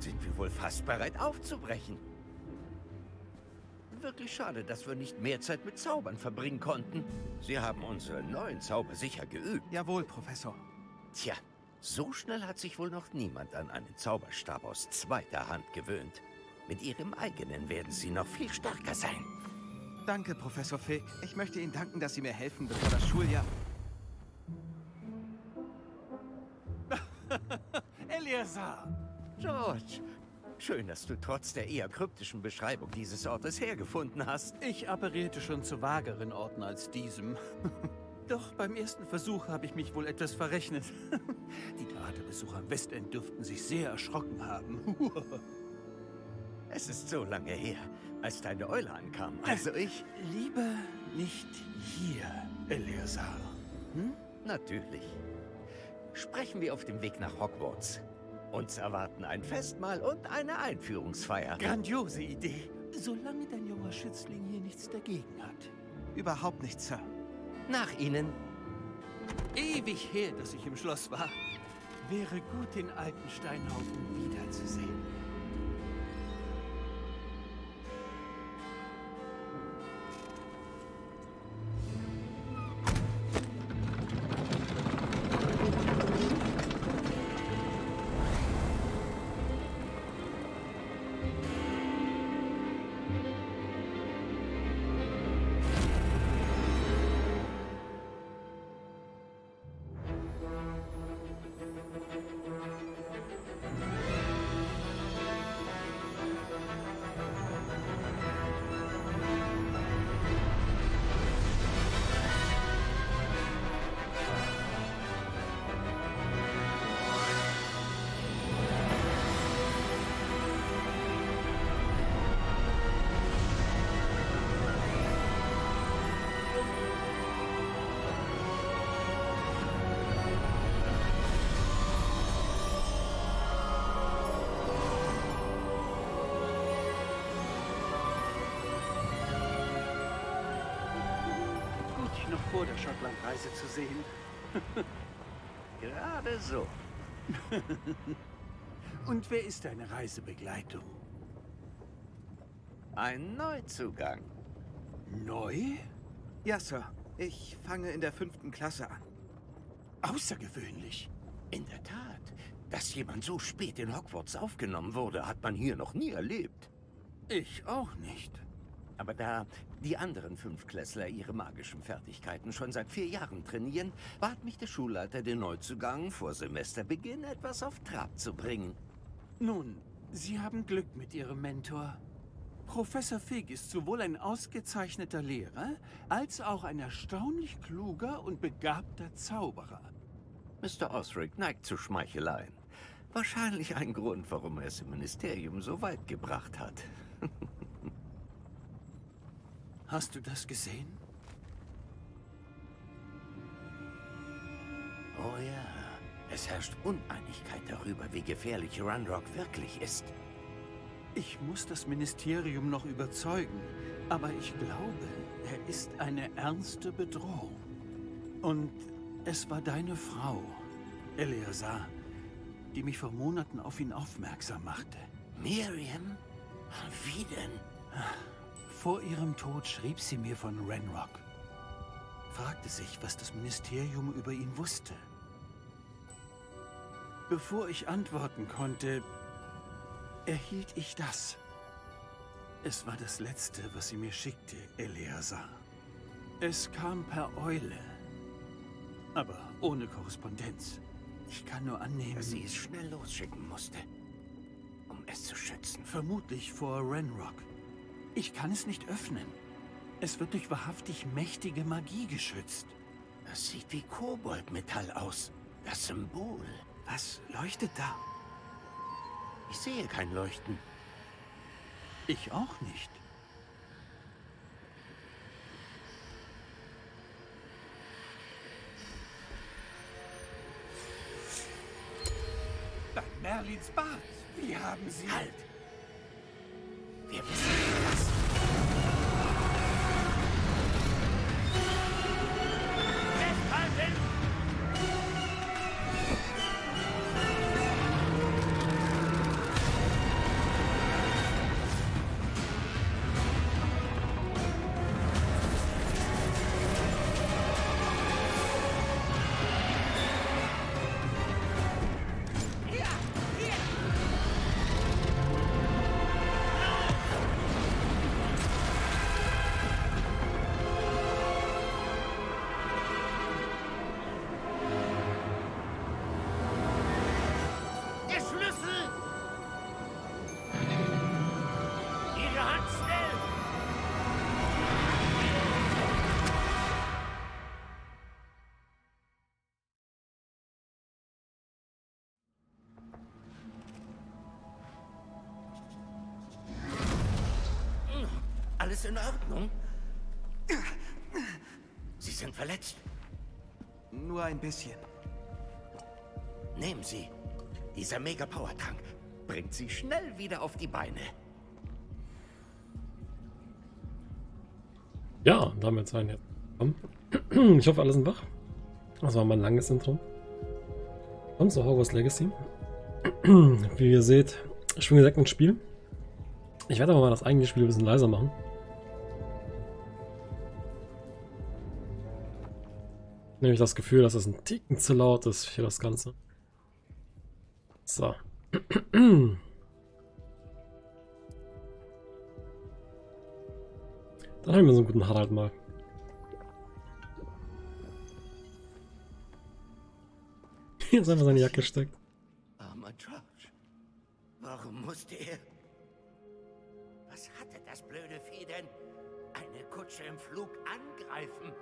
dann sind wir wohl fast bereit aufzubrechen. Wirklich schade, dass wir nicht mehr Zeit mit Zaubern verbringen konnten. Sie haben unsere neuen Zauber sicher geübt. Jawohl, Professor. Tja, so schnell hat sich wohl noch niemand an einen Zauberstab aus zweiter Hand gewöhnt. Mit ihrem eigenen werden sie noch viel stärker sein. Danke, Professor Fig. Ich möchte Ihnen danken, dass Sie mir helfen, bevor das Schuljahr... Eleazar! George, schön, dass du trotz der eher kryptischen Beschreibung dieses Ortes hergefunden hast. Ich apparierte schon zu vageren Orten als diesem. Doch beim ersten Versuch habe ich mich wohl etwas verrechnet. Die Theaterbesucher am Westend dürften sich sehr erschrocken haben. Es ist so lange her, als deine Eule ankam. Also ich... Lieber nicht hier, Eleazar. Hm? Natürlich. Sprechen wir auf dem Weg nach Hogwarts. Uns erwarten ein Festmahl und eine Einführungsfeier. Grandiose Idee. Solange dein junger Schützling hier nichts dagegen hat. Überhaupt nicht, Sir. Nach Ihnen. Ewig her, dass ich im Schloss war. Wäre gut, den alten Steinhaufen wiederzusehen. Vor der Schottlandreise zu sehen. Gerade so. Und wer ist deine Reisebegleitung? Ein Neuzugang. Neu? Ja, Sir. Ich fange in der fünften Klasse an. Außergewöhnlich. In der Tat. Dass jemand so spät in Hogwarts aufgenommen wurde, hat man hier noch nie erlebt. Ich auch nicht. Aber da die anderen Fünftklässler ihre magischen Fertigkeiten schon seit vier Jahren trainieren, bat mich der Schulleiter, den Neuzugang vor Semesterbeginn etwas auf Trab zu bringen. Nun, Sie haben Glück mit Ihrem Mentor. Professor Fig ist sowohl ein ausgezeichneter Lehrer als auch ein erstaunlich kluger und begabter Zauberer. Mr. Osric neigt zu Schmeicheleien. Wahrscheinlich ein Grund, warum er es im Ministerium so weit gebracht hat. Hast du das gesehen? Oh ja, es herrscht Uneinigkeit darüber, wie gefährlich Runrock wirklich ist. Ich muss das Ministerium noch überzeugen, aber ich glaube, er ist eine ernste Bedrohung. Und es war deine Frau, Eleazar, die mich vor Monaten auf ihn aufmerksam machte. Miriam? Wie denn? Vor ihrem Tod schrieb sie mir von Renrock. Fragte sich, was das Ministerium über ihn wusste. Bevor ich antworten konnte, erhielt ich das. Es war das Letzte, was sie mir schickte, Eleazar. Es kam per Eule. Aber ohne Korrespondenz. Ich kann nur annehmen... Dass sie es schnell losschicken musste, um es zu schützen. Vermutlich vor Renrock. Ich kann es nicht öffnen. Es wird durch wahrhaftig mächtige Magie geschützt. Das sieht wie Koboldmetall aus. Das Symbol. Was leuchtet da? Ich sehe kein Leuchten. Ich auch nicht. Bei Merlins Bart. Wie haben Sie... Halt! Wir wissen alles in Ordnung? Sie sind verletzt. Nur ein bisschen. Nehmen Sie. Dieser Mega-Power-Tank bringt Sie schnell wieder auf die Beine. Ja, damit sein jetzt. Ich hoffe, alle sind wach. Das war mal ein langes Intro. Und so Hogwarts Legacy. Wie ihr seht, ich bin direkt ins Spiel. Ich werde aber mal das eigentliche Spiel ein bisschen leiser machen. Nämlich das Gefühl, dass es ein Ticken zu laut ist für das Ganze. So. Dann haben wir so einen guten Harald mal. Hier ist einfach seine Jacke steckt. Armer George. Warum musste er... Was hatte das blöde Vieh denn? Eine Kutsche im Flug angreifen?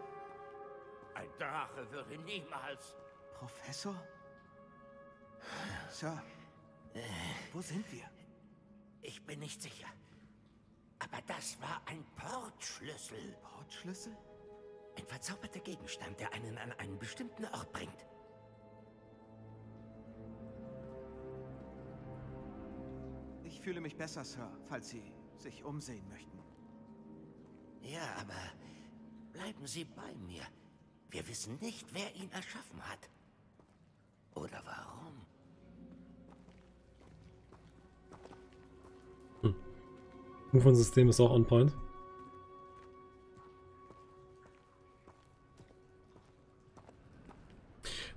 Ein Drache würde niemals... Professor? Sir, wo sind wir? Ich bin nicht sicher. Aber das war ein Portschlüssel. Portschlüssel? Ein verzauberter Gegenstand, der einen an einen bestimmten Ort bringt. Ich fühle mich besser, Sir, falls Sie sich umsehen möchten. Ja, aber bleiben Sie bei mir. Wir wissen nicht, wer ihn erschaffen hat. Oder warum. Ufern-System ist auch on point.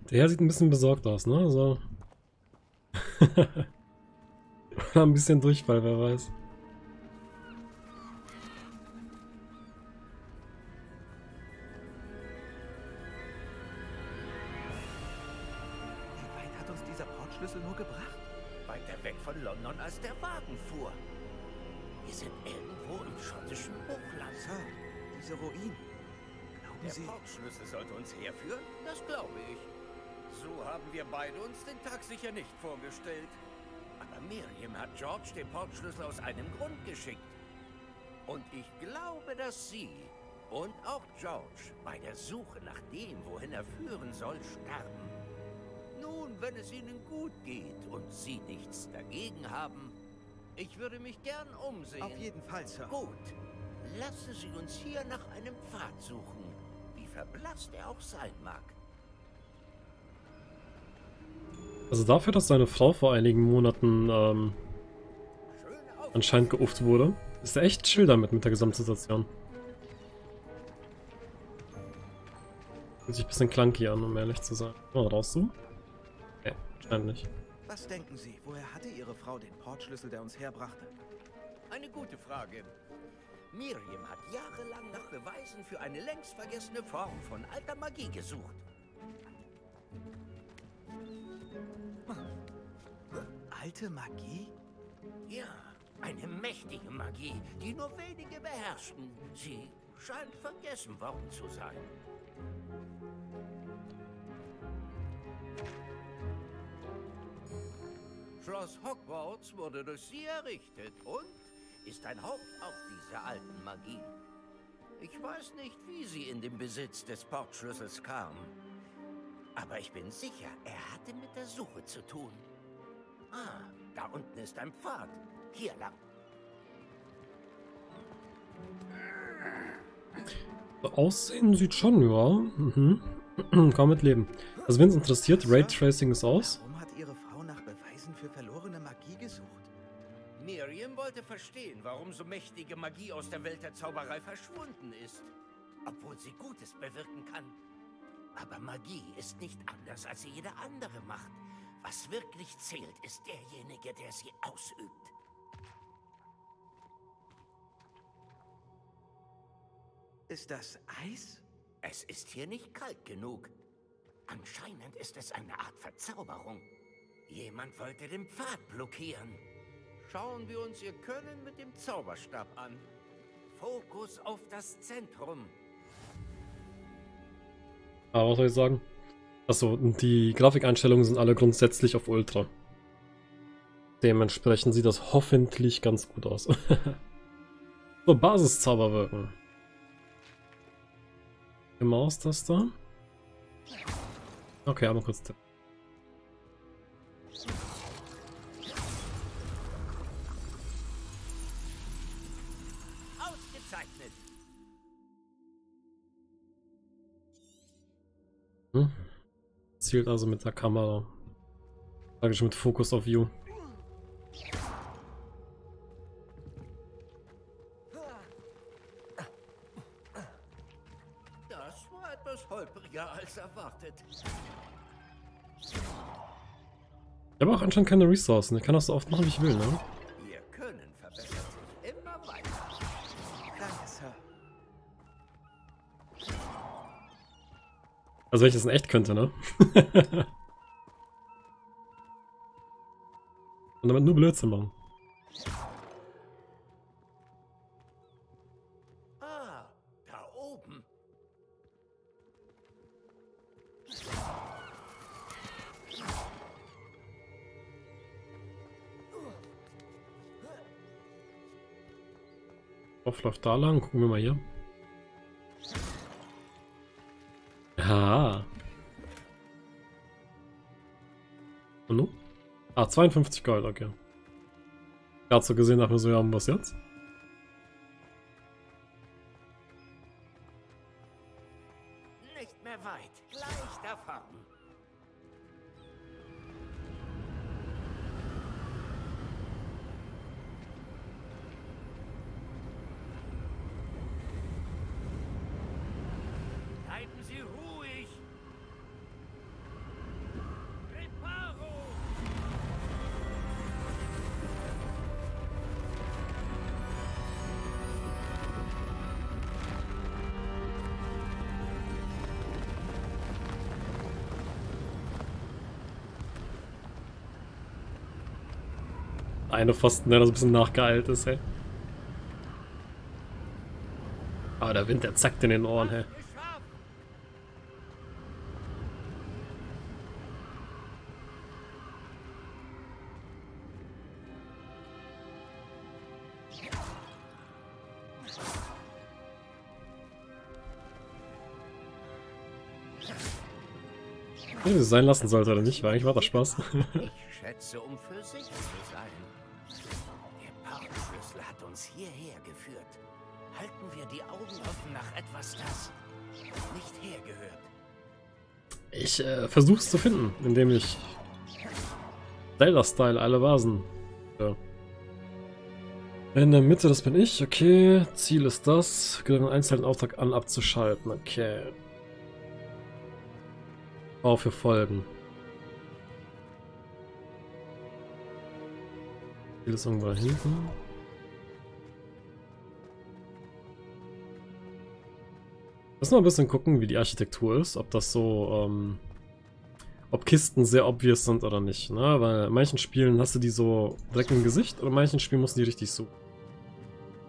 Der Herr sieht ein bisschen besorgt aus, ne? Also. ein bisschen Durchfall, wer weiß. Weit hat uns dieser Portschlüssel nur gebracht? Weiter weg von London, als der Wagen fuhr. Wir sind irgendwo im schottischen Hochland. Sir, diese Ruinen. Glauben Der Sie... Portschlüssel sollte uns herführen? Das glaube ich. So haben wir beide uns den Tag sicher nicht vorgestellt. Aber Miriam hat George den Portschlüssel aus einem Grund geschickt. Und ich glaube, dass sie und auch George bei der Suche nach dem, wohin er führen soll, sterben. Nun, wenn es ihnen gut geht und sie nichts dagegen haben, ich würde mich gern umsehen. Auf jeden Fall, Sir. Gut. Lassen Sie uns hier nach einem Pfad suchen, wie verblasst er auch sein mag. Also dafür, dass seine Frau vor einigen Monaten ähm, anscheinend geufft wurde, ist er echt chill damit mit der Gesamtsituation. Fühlt sich ein bisschen clunky an, um ehrlich zu sein. Oh, raus scheint nicht. Was denken Sie? Woher hatte Ihre Frau den Portschlüssel, der uns herbrachte? Eine gute Frage. Miriam hat jahrelang nach Beweisen für eine längst vergessene Form von alter Magie gesucht. Alte Magie? Ja, eine mächtige Magie, die nur wenige beherrschten. Sie scheint vergessen worden zu sein. Schloss Hogwarts wurde durch sie errichtet und ist ein Haupt auf dieser alten Magie. Ich weiß nicht, wie sie in den Besitz des Portschlüssels kam. Aber ich bin sicher, er hatte mit der Suche zu tun. Ah, da unten ist ein Pfad. Hier lang. Aussehen sieht schon, ja. Mhm. Kaum mit leben. Also wenn es interessiert, Raytracing ist aus. Wollte verstehen, warum so mächtige Magie aus der Welt der Zauberei verschwunden ist. Obwohl sie Gutes bewirken kann. Aber Magie ist nicht anders als jede andere Macht. Was wirklich zählt, ist derjenige, der sie ausübt. Ist das Eis? Es ist hier nicht kalt genug. Anscheinend ist es eine Art Verzauberung. Jemand wollte den Pfad blockieren. Schauen wir uns ihr Können mit dem Zauberstab an. Fokus auf das Zentrum. Aber was soll ich sagen? Achso, die Grafikeinstellungen sind alle grundsätzlich auf Ultra. Dementsprechend sieht das hoffentlich ganz gut aus. So, Basiszauber wirken. Die Maustaste. Okay, aber kurz tippen. Ausgezeichnet. Hm? Zielt also mit der Kamera. Praktisch mit Fokus auf You. Das war etwas holpriger als erwartet. Ich habe auch anscheinend keine Ressourcen. Ich kann das so oft machen, wie ich will, ne? Also wenn ich das in echt könnte, ne? Und damit nur Blödsinn machen. Ah, da oben. Auf läuft da lang, gucken wir mal hier. Ah, 52 Gold, okay. Gerade so gesehen, dachte mir so, ja, was jetzt? Eine Pfosten, der das ein bisschen nachgeeilt ist, ey. Ah, der Wind, der zackt in den Ohren, hey. Wenn ich es sein lassen sollte oder nicht, weil eigentlich war das Spaß. Ich schätze, um für sich zu sein. Der Parkschlüssel hat uns hierher geführt. Halten wir die Augen offen nach etwas, das nicht hergehört. Ich äh, versuche es zu finden, indem ich Zelda-Style alle Vasen. Ja. In der Mitte, das bin ich, okay. Ziel ist das. Gelangen einen einzelnen Auftrag an, abzuschalten, okay. Bau für Folgen. Ziel ist irgendwo da hinten. Lass mal ein bisschen gucken, wie die Architektur ist, ob das so, ähm, ob Kisten sehr obvious sind oder nicht, ne? Weil in manchen Spielen hast du die so direkt im Gesicht und in manchen Spielen musst du die richtig suchen.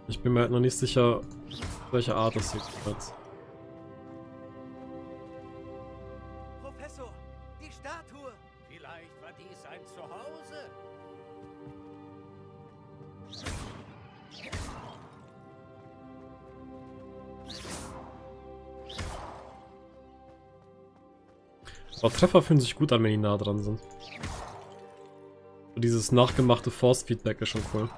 Ich bin mir halt noch nicht sicher, welche Art das hier ist. Aber Treffer fühlen sich gut an, wenn die nah dran sind. So dieses nachgemachte Force-Feedback ist schon cool.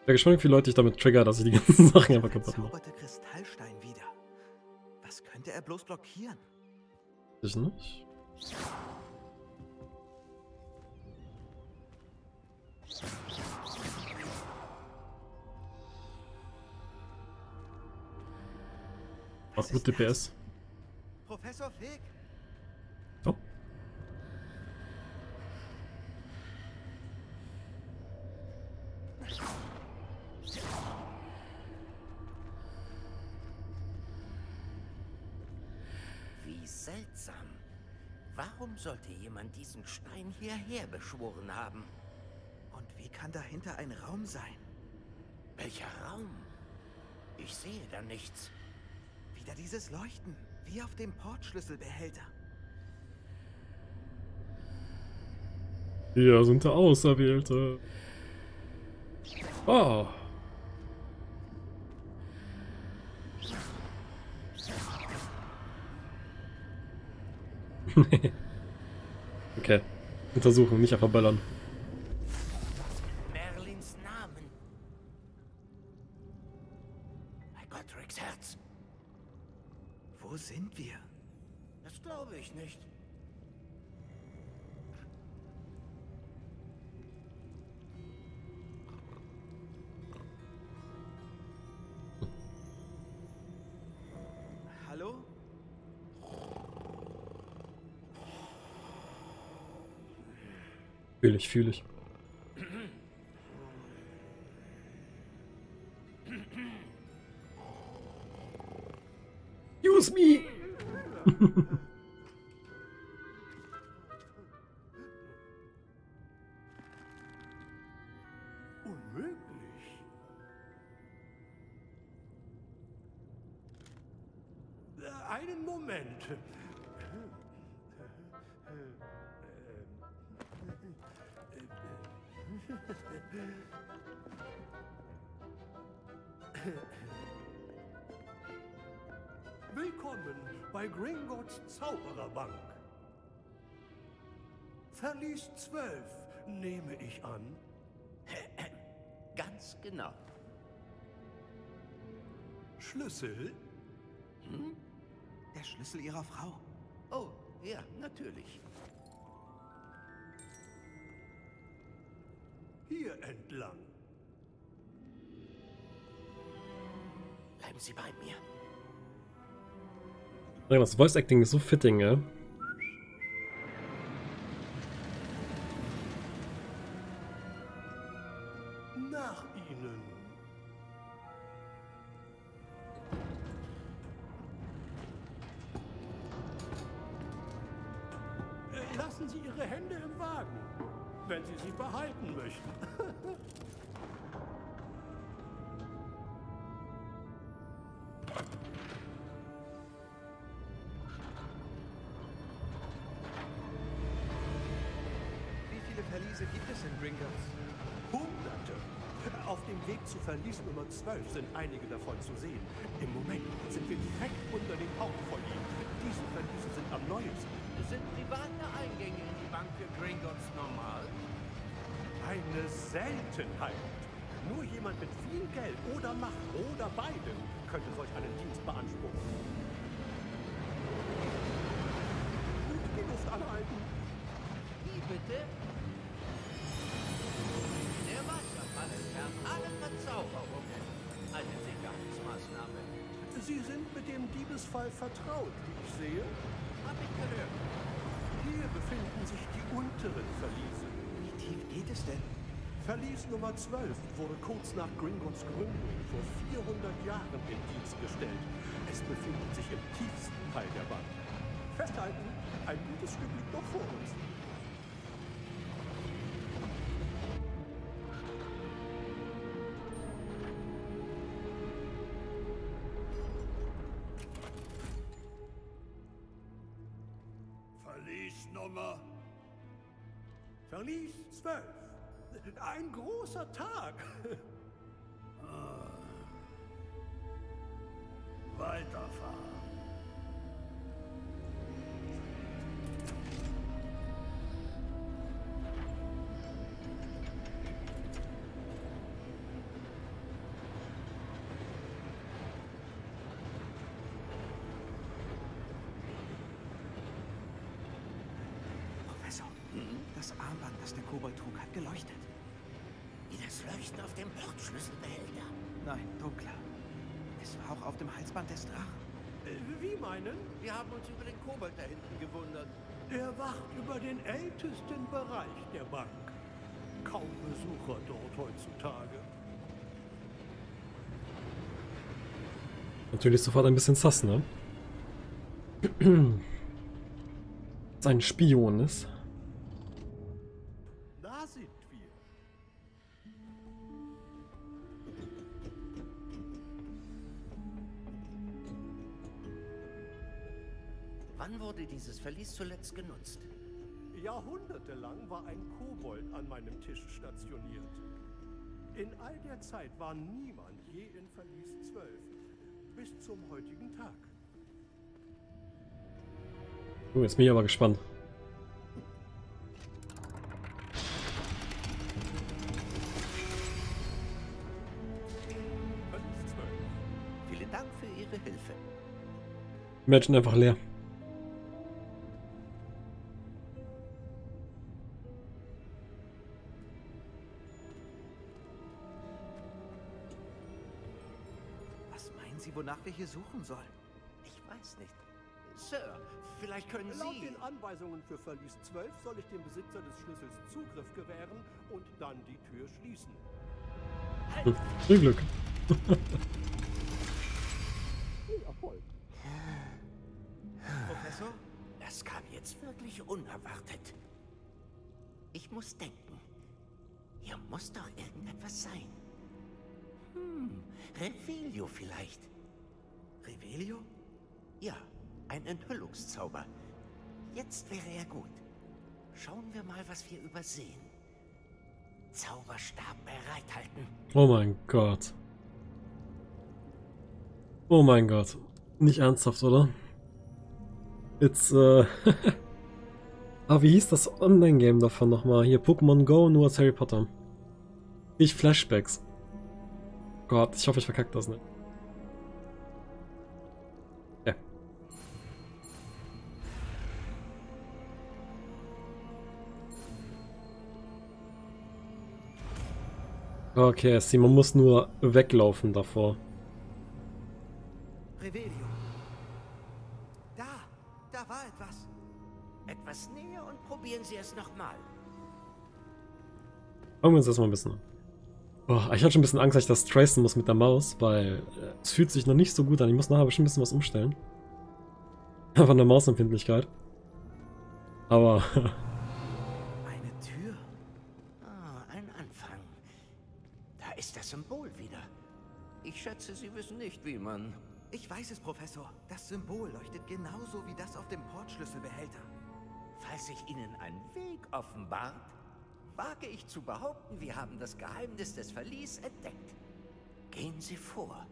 Ich bin gespannt, wie viele Leute ich damit trigger, dass ich die ganzen Sachen einfach kaputt mache. Kristallstein wieder. Was könnte er bloß blockieren? Ich nicht. Ist DPS. Professor Fig? Oh. Wie seltsam. Warum sollte jemand diesen Stein hierher beschworen haben? Und wie kann dahinter ein Raum sein? Welcher Raum? Ich sehe da nichts wieder dieses Leuchten, wie auf dem Portschlüsselbehälter. Hier sind der Auserwählte. Oh. Ah. okay. Untersuchen, nicht einfach ballern. Willkommen bei Gringotts Zaubererbank. Verlies 12, nehme ich an. Ganz genau. Schlüssel? Der Schlüssel ihrer Frau. Oh, ja, natürlich. Hier entlang. Bleiben Sie bei mir. Das Voice Acting ist so fitting, ja. Nach Ihnen. Äh, Lassen Sie Ihre Hände im Wagen, wenn Sie sie behalten möchten. Wie viele Verliese gibt es in Gringotts? Hunderte. Auf dem Weg zu Verlies Nummer 12 sind einige davon zu sehen. Im Moment sind wir direkt unter dem Augen von Ihnen. Diese Verliese sind am neuesten. Sind private Eingänge in die Bank für Gringotts normal? Eine Seltenheit. Nur jemand mit viel Geld oder Macht oder beidem könnte solch einen Dienst beanspruchen. Gut die Luft anhalten. Wie bitte? Der Wasserfall entfernt alle Verzauberungen. Eine Sicherheitsmaßnahme. Sie sind mit dem Diebesfall vertraut, wie ich sehe. Hab ich gehört. Hier befinden sich die unteren Verliese. Wie tief geht es denn? Verlies Nummer 12 wurde kurz nach Gringotts Gründung vor 400 Jahren in Dienst gestellt. Es befindet sich im tiefsten Teil der Bank. Festhalten, ein gutes Stück liegt noch vor uns. Verliesnummer. Verlies 12. Ein großer Tag. Weiterfahren. Das Armband, das der Kobold trug, hat geleuchtet. Wie das Leuchten auf dem Portschlüsselbehälter. Nein, dunkler. Es war auch auf dem Halsband des Drachen. Äh, Wie meinen? Wir haben uns über den Kobold da hinten gewundert. Er wacht über den ältesten Bereich der Bank. Kaum Besucher dort heutzutage. Natürlich sofort ein bisschen sass, ne? Sein Spion ist. Verlies zuletzt genutzt? Jahrhundertelang war ein Kobold an meinem Tisch stationiert. In all der Zeit war niemand je in Verlies 12. Bis zum heutigen Tag. Oh, jetzt bin ich aber gespannt. Verlies 12. Vielen Dank für Ihre Hilfe. Imagine einfach leer. Wir hier suchen sollen? Ich weiß nicht. Sir, vielleicht können Laut Sie... den Anweisungen für Verlies 12 soll ich dem Besitzer des Schlüssels Zugriff gewähren und dann die Tür schließen. Hm, Viel Glück. Viel Erfolg. Professor? Das kam jetzt wirklich unerwartet. Ich muss denken. Hier muss doch irgendetwas sein. Hm, Revelio vielleicht. Revelio? Ja, ein Enthüllungszauber. Jetzt wäre er gut. Schauen wir mal, was wir übersehen. Zauberstab bereithalten. Oh mein Gott. Oh mein Gott. Nicht ernsthaft, oder? Jetzt, äh. ah, wie hieß das Online-Game davon nochmal? Hier, Pokémon Go, nur als Harry Potter. Ich Flashbacks. Gott, ich hoffe, ich verkacke das nicht. Okay, sie, man muss nur weglaufen davor. Revelio. Da, da war etwas. Etwas näher und probieren Sie es nochmal. Schauen wir uns das mal ein bisschen an. Oh, ich hatte schon ein bisschen Angst, dass ich das tracen muss mit der Maus, weil äh, es fühlt sich noch nicht so gut an. Ich muss nachher bestimmt ein bisschen was umstellen. Von der Mausempfindlichkeit. Aber ist das Symbol wieder. Ich schätze, Sie wissen nicht, wie man... Ich weiß es, Professor. Das Symbol leuchtet genauso wie das auf dem Portschlüsselbehälter. Falls sich Ihnen ein Weg offenbart, wage ich zu behaupten, wir haben das Geheimnis des Verlies entdeckt. Gehen Sie vor.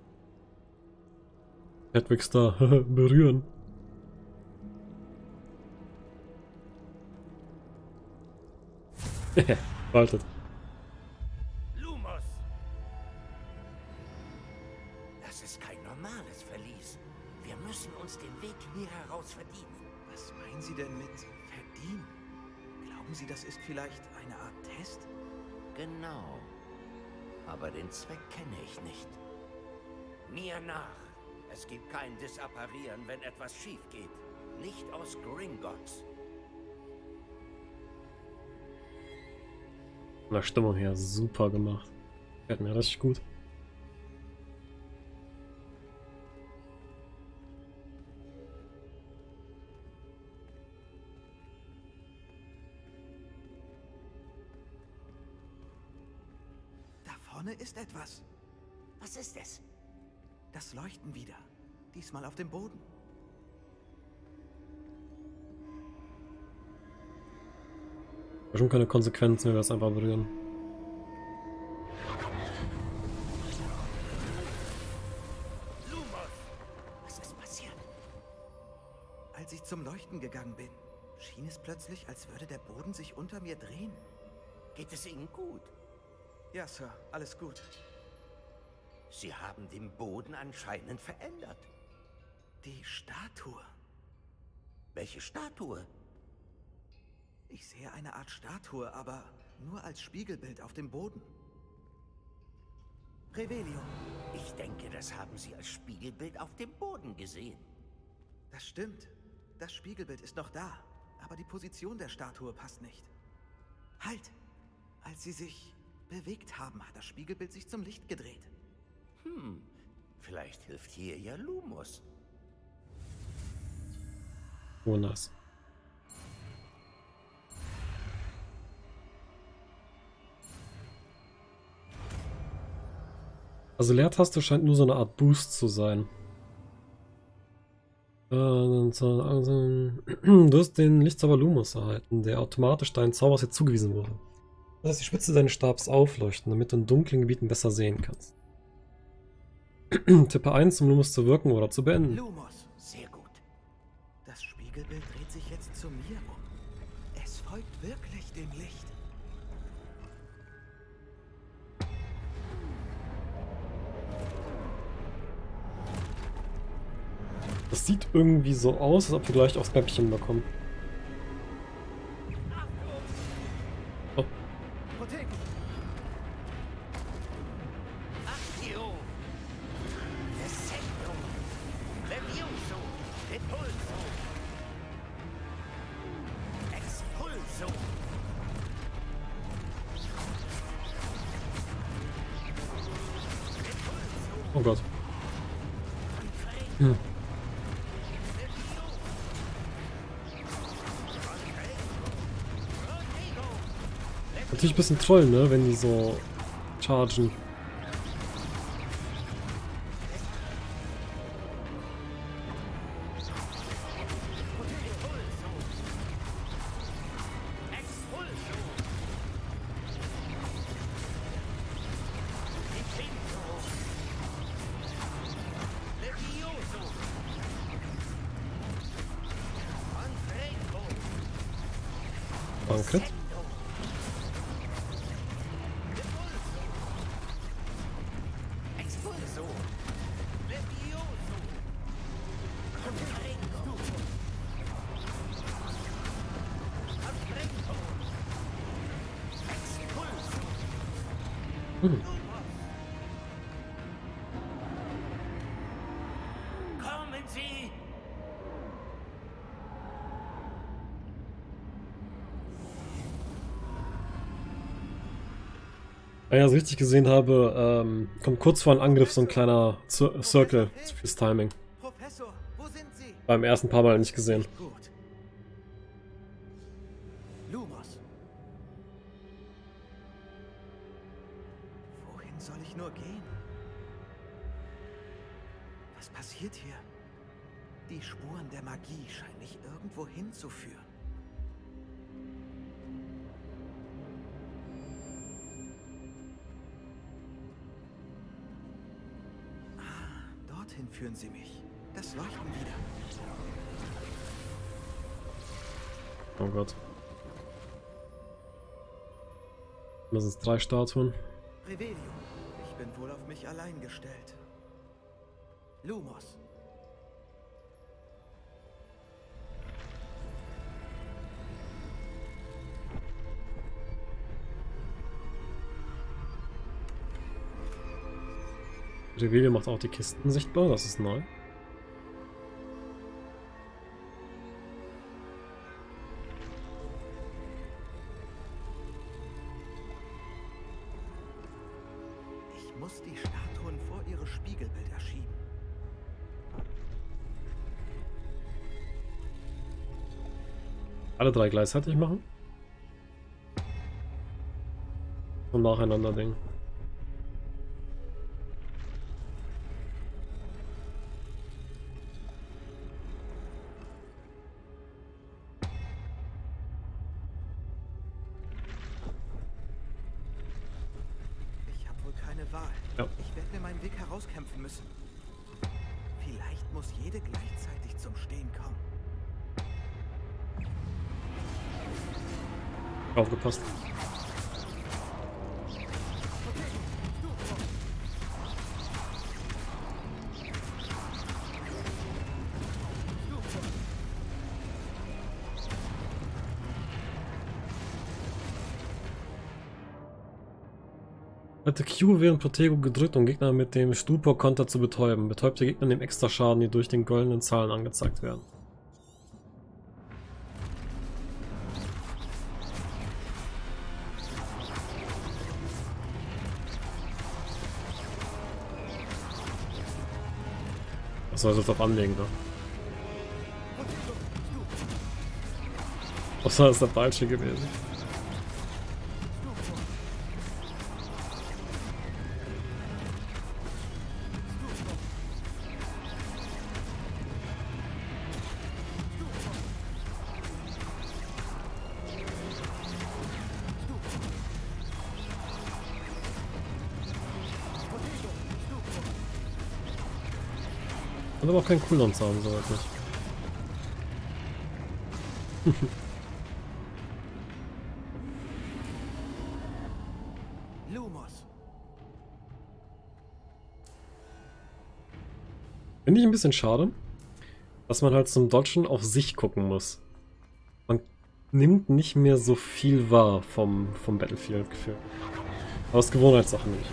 Hedwigs da berühren. Wartet. Vielleicht eine Art Test? Genau. Aber den Zweck kenne ich nicht. Mir nach. Es gibt kein Disapparieren, wenn etwas schief geht. Nicht aus Gringotts. Von der Stimmung her super gemacht. Fällt mir richtig gut. Ist etwas. Was ist es? Das Leuchten wieder. Diesmal auf dem Boden. Schon keine Konsequenzen, wenn wir es einfach berühren. Lumos! Was ist passiert? Als ich zum Leuchten gegangen bin, schien es plötzlich, als würde der Boden sich unter mir drehen. Geht es Ihnen gut? Ja, Sir, alles gut. Sie haben den Boden anscheinend verändert. Die Statue. Welche Statue? Ich sehe eine Art Statue, aber nur als Spiegelbild auf dem Boden. Revelio. Ich denke, das haben Sie als Spiegelbild auf dem Boden gesehen. Das stimmt. Das Spiegelbild ist noch da, aber die Position der Statue passt nicht. Halt! Als sie sich bewegt haben, hat das Spiegelbild sich zum Licht gedreht. Hm, vielleicht hilft hier ja Lumos. Oh, nice. Also Leertaste scheint nur so eine Art Boost zu sein. Äh, also, du hast den Lichtzauber Lumos erhalten, der automatisch deinen Zauber jetzt zugewiesen wurde. Heißt, die Spitze deines Stabs aufleuchten, damit du in dunklen Gebieten besser sehen kannst. Tippe 1, um Lumos zu wirken oder zu beenden. Lumos, sehr gut. Das Spiegelbild dreht sich jetzt zu mir um. Es folgt wirklich dem Licht. Das sieht irgendwie so aus, als ob wir gleich aufs Mäppchen bekommen. Ein bisschen toll, ne, wenn die so chargen. Descendo! Wenn ich das richtig gesehen habe, ähm, kommt kurz vor einem Angriff so ein kleiner Cir Circle fürs Timing. Professor? Beim ersten paar Mal nicht gesehen. Gut. Lumos. Wohin soll ich nur gehen? Was passiert hier? Die Spuren der Magie scheinen mich irgendwo hinzuführen. Führen sie mich. Das Leuchten wieder. Oh Gott. Das sind drei Statuen. Revelio, ich bin wohl auf mich allein gestellt. Lumos. Reveal macht auch die Kisten sichtbar, das ist neu. Ich muss die Statuen vor ihre Spiegelbilder schieben. Alle drei gleichzeitig machen. Und nacheinander denken. Halte Q während Protego gedrückt, um Gegner mit dem Stupor-Konter zu betäuben. Betäubte Gegner nehmen extra Schaden, die durch den goldenen Zahlen angezeigt werden. Was soll das auf anlegen, ne? Was war das der falsche gewesen? Hat aber auch keinen Cooldown-Sound, soweit nicht. Lumos. Finde ich ein bisschen schade, dass man halt zum Dodgen auf sich gucken muss. Man nimmt nicht mehr so viel wahr vom, vom Battlefield-Gefühl. Aus Gewohnheitssachen nicht.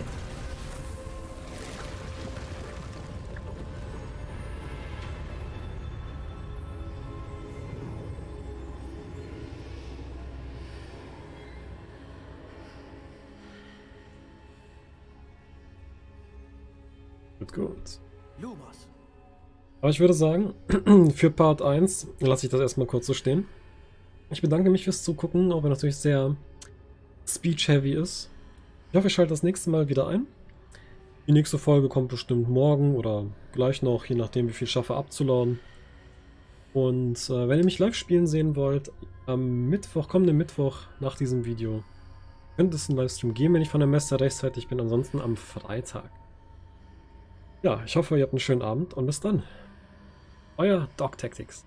Gut. Aber ich würde sagen, für Part 1 lasse ich das erstmal kurz so stehen. Ich bedanke mich fürs Zugucken, auch wenn das natürlich sehr speech-heavy ist. Ich hoffe, ihr schaltet das nächste Mal wieder ein. Die nächste Folge kommt bestimmt morgen oder gleich noch, je nachdem, wie viel ich schaffe abzuladen. Und äh, wenn ihr mich live spielen sehen wollt, am Mittwoch, kommenden Mittwoch nach diesem Video, könnte es einen Livestream geben, wenn ich von der Messe rechtzeitig bin. Ansonsten am Freitag. Ja, ich hoffe, ihr habt einen schönen Abend und bis dann. Euer Dog Tactics.